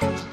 Bye.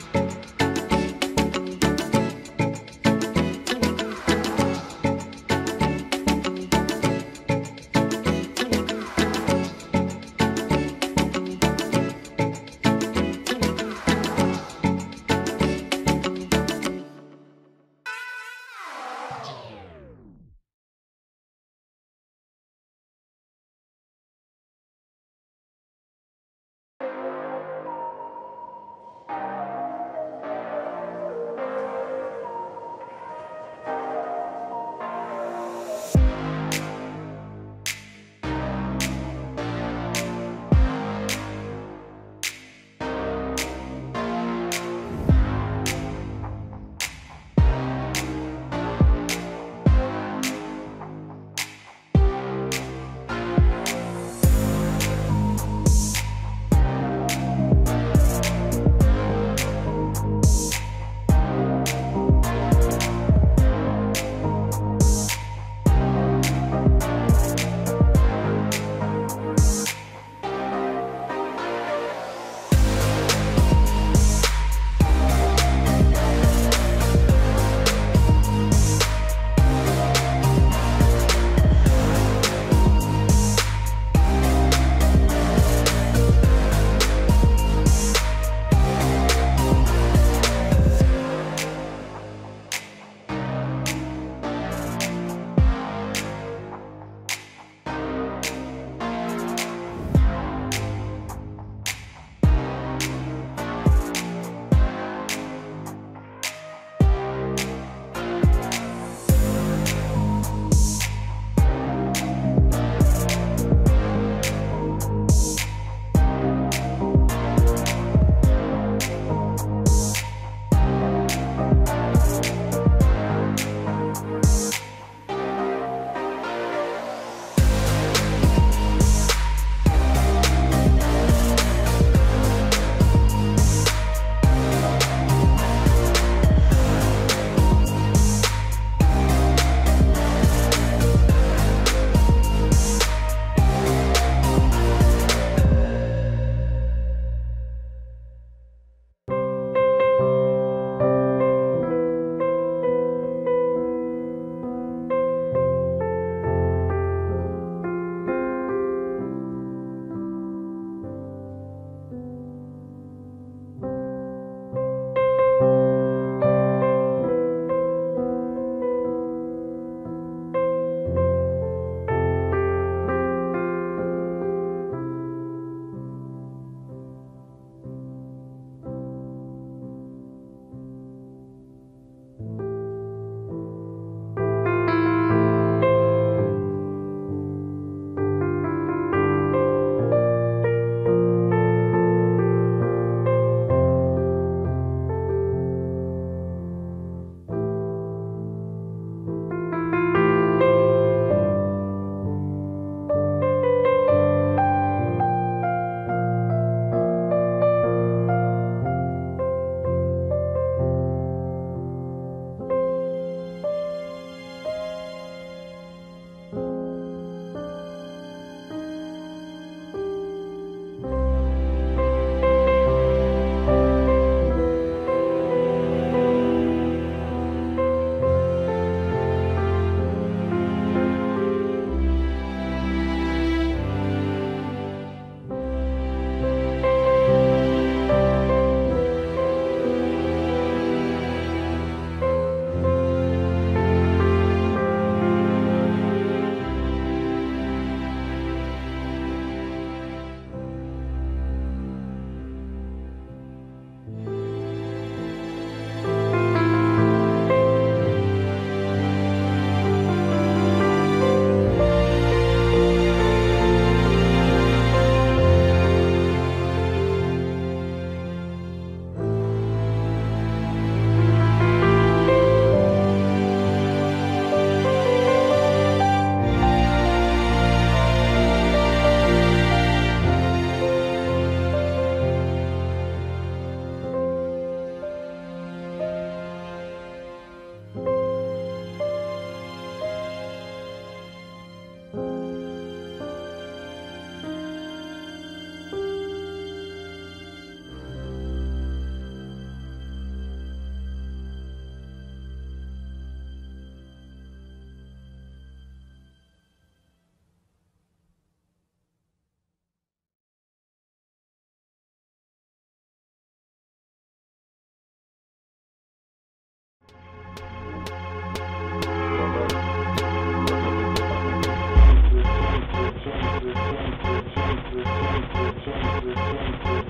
twenty-three, twenty-three.